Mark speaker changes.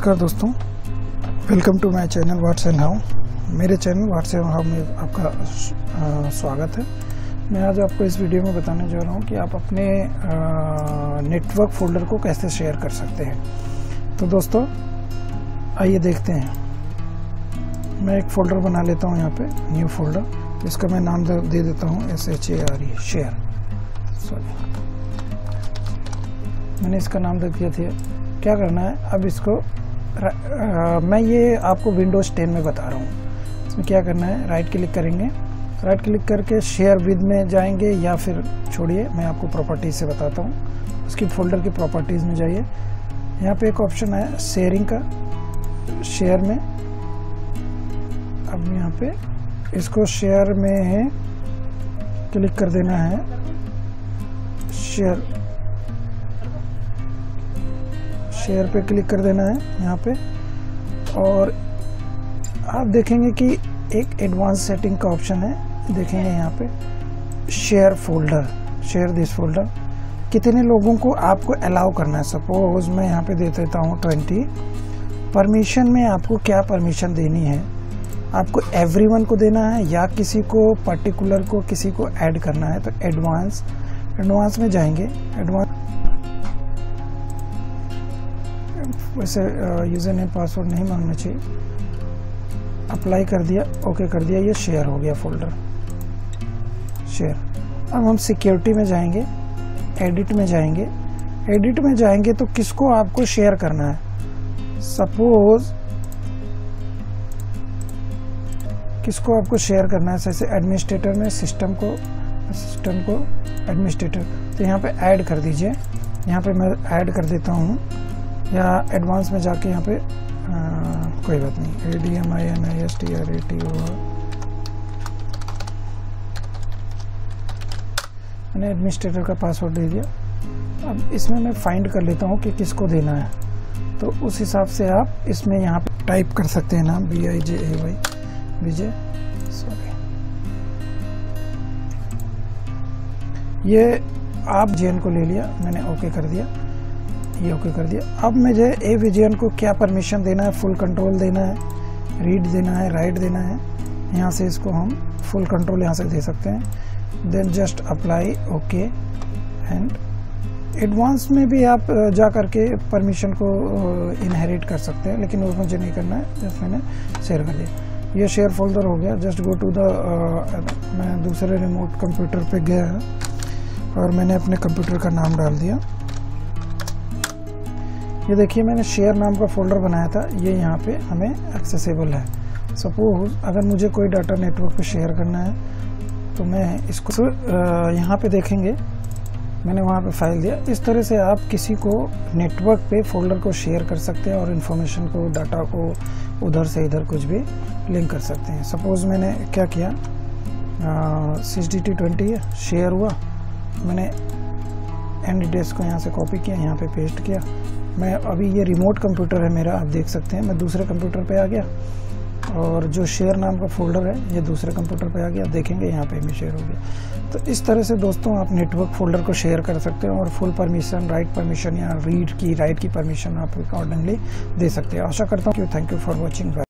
Speaker 1: नमस्कार दोस्तों welcome to my channel whats and how मेरे चैनल व्हाट्स एंड हाउ में आपका स्वागत है। मैं आज आपको इस वीडियो में बताने जा रहा हूँ कि आप अपने नेटवर्क फोल्डर को कैसे शेयर कर सकते हैं। तो दोस्तों, आइए देखते हैं। मैं एक फोल्डर बना लेता हूँ यहाँ पे न्यू फोल्डर इसका मैं नाम दे देता हूँ S H A R E share sorry मैंने इसका नाम दे दिया था। क्या करना है? अब इसको मैं ये आपको विंडोज़ 10 में बता रहा हूँ। इसमें क्या करना है? राइट क्लिक करेंगे। राइट क्लिक करके शेयर विद में जाएँगे या फिर छोड़िए, मैं आपको प्रॉपर्टीज़ से बताता हूँ। उसकी फोल्डर की प्रॉपर्टीज़ में जाइए। यहाँ पे एक ऑप्शन है शेयरिंग का शेयर में। अब यहाँ पे इसको शेयर में क्लिक कर देना है। शेयर शेयर पे क्लिक कर देना है, यहाँ पे। और आप देखेंगे कि एक एडवांस सेटिंग का ऑप्शन है, देखेंगे यहाँ पे। Share folder share this folder कितने लोगों को आपको अलाउ करना है? सपोज़ मैं यहाँ पे दे देता हूँ ट्वेंटी परमिशन में आपको क्या परमिशन देनी है? आपको एवरीवन को देना है या किसी को पर्टिकुलर को किसी को ऐड करना है? तो एडवांस एडवांस में जाएँगे। एडवांस वैसे यूज़र नेम पासवर्ड नहीं मांगना चाहिए। अप्लाई कर दिया ओके कर दिया, ये शेयर हो गया फोल्डर शेयर अब हम सिक्योरिटी में जाएँगे एडिट में जाएँगे। एडिट में जाएँगे तो किसको आपको शेयर करना है? सपोज़ किसको आपको शेयर करना है? जैसे एडमिनिस्ट्रेटर में सिस्टम को सिस्टम को एडमिनिस्ट्रेटर तो यहाँ पे ऐड कर दीजिए। यहाँ पे मैं ऐड कर देता हूँ। या एडवांस में जाके यहाँ पे आ, कोई बात नहीं। A D M I N I S T R A T O मैंने एडमिनिस्ट्रेटर का पासवर्ड दे दिया। अब इसमें मैं फाइंड कर लेता हूँ कि किसको देना है। तो उस हिसाब से आप इसमें यहाँ पे टाइप कर सकते हैं नाम B I J A Y Vijay sorry ये आप जे को ले लिया मैंने ओके कर दिया। ये ओके कर दिया। अब मुझे ए विजयन को क्या परमिशन देना है? फुल कंट्रोल देना है रीड देना है राइट देना है। यहाँ से इसको हम फुल कंट्रोल यहाँ से दे सकते हैं। Then just apply okay and advance में भी आप जा करके परमिशन को इनहेरिट कर सकते हैं, लेकिन वो मुझे नहीं करना है जस्ट मैंने शेयर कर दिया। ये शेयर फोल्डर हो गया जस्ट गो टू द मैं दूसरे रिमोट कंप्यूटर पे गया और मैंने अपने कंप्यूटर का नाम डाल दिया। ये देखिए, मैंने शेयर नाम का फोल्डर बनाया था। ये यहाँ पे हमें एक्सेसिबल है। सपोज़ अगर मुझे कोई डाटा नेटवर्क पे शेयर करना है तो मैं इसको यहाँ पे देखेंगे। मैंने वहाँ पे फ़ाइल दिया। इस तरह से आप किसी को नेटवर्क पे फोल्डर को शेयर कर सकते हैं और इन्फॉर्मेशन को डाटा को, उधर से इधर कुछ भी लिंक कर सकते हैं। सपोज़ मैंने क्या किया? Six D T twenty share हुआ। मैंने एन डिटेल्स को यहाँ से कॉपी किया, यहाँ पे पेस्ट किया। मैं अभी ये रिमोट कंप्यूटर है मेरा, आप देख सकते हैं। मैं दूसरे कंप्यूटर पे आ गया और जो शेयर नाम का फोल्डर है, ये दूसरे कंप्यूटर पे आ गया। देखेंगे यहाँ पे भी शेयर हो गया। तो इस तरह से दोस्तों आप नेटवर्क फोल्डर को शेयर कर सकते हैं और फुल परमिशन राइट परमिशन या रीड की राइट की परमिशन आप अकॉर्डिंगली दे सकते हैं। आशा करता हूँ कि थैंक यू फॉर वॉचिंग